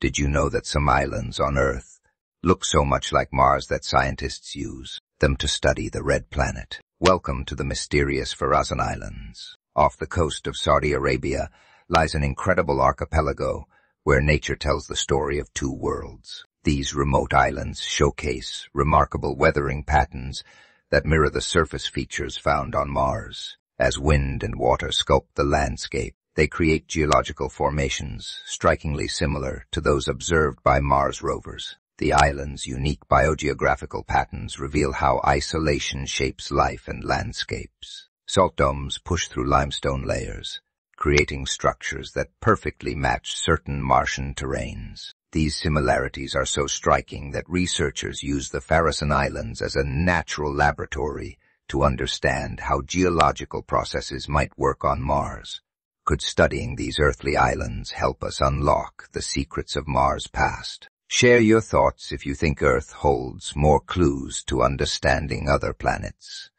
Did you know that some islands on Earth look so much like Mars that scientists use them to study the red planet? Welcome to the mysterious Farasan Islands. Off the coast of Saudi Arabia lies an incredible archipelago where nature tells the story of two worlds. These remote islands showcase remarkable weathering patterns that mirror the surface features found on Mars. As wind and water sculpt the landscape, they create geological formations strikingly similar to those observed by Mars rovers. The island's unique biogeographical patterns reveal how isolation shapes life and landscapes. Salt domes push through limestone layers, creating structures that perfectly match certain Martian terrains. These similarities are so striking that researchers use the Farasan Islands as a natural laboratory to understand how geological processes might work on Mars. Could studying these earthly islands help us unlock the secrets of Mars' past? Share your thoughts if you think Earth holds more clues to understanding other planets.